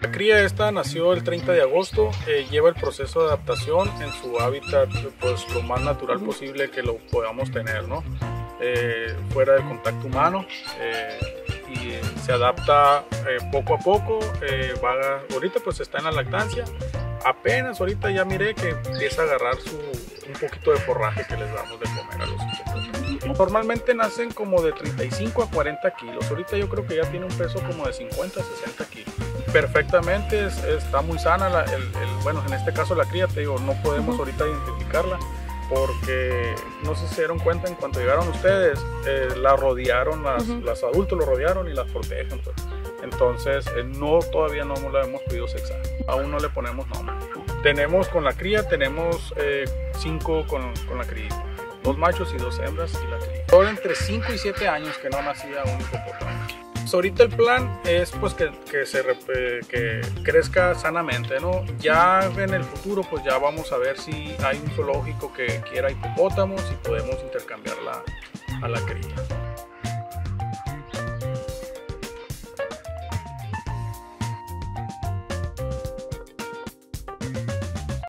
La cría esta nació el 30 de agosto, eh, lleva el proceso de adaptación en su hábitat pues lo más natural posible que lo podamos tener, ¿no? Eh, fuera del contacto humano eh, y se adapta poco a poco, va, ahorita pues está en la lactancia, apenas ahorita ya miré que empieza a agarrar su, un poquito de forraje que les damos de comer a los hijos. Normalmente nacen como de 35 a 40 kilos, ahorita yo creo que ya tiene un peso como de 50 a 60 kilos. Perfectamente, está muy sana, el, bueno, en este caso la cría, te digo, no podemos ahorita identificarla porque no sé si se dieron cuenta en cuanto llegaron ustedes, eh, la rodearon, las, adultos lo rodearon y las protegen. Pues. Entonces, eh, no, todavía no la hemos podido sexar, aún no le ponemos nombre. Tenemos con la cría, tenemos eh, cinco con, con, la cría, dos machos y dos hembras y la cría. Ahora entre 5 y 7 años que no nacía un hipopótamo. Pues, ahorita el plan es pues que, que se que crezca sanamente, ¿no? Ya en el futuro pues ya vamos a ver si hay un zoológico que quiera hipopótamos y podemos intercambiarla a la cría.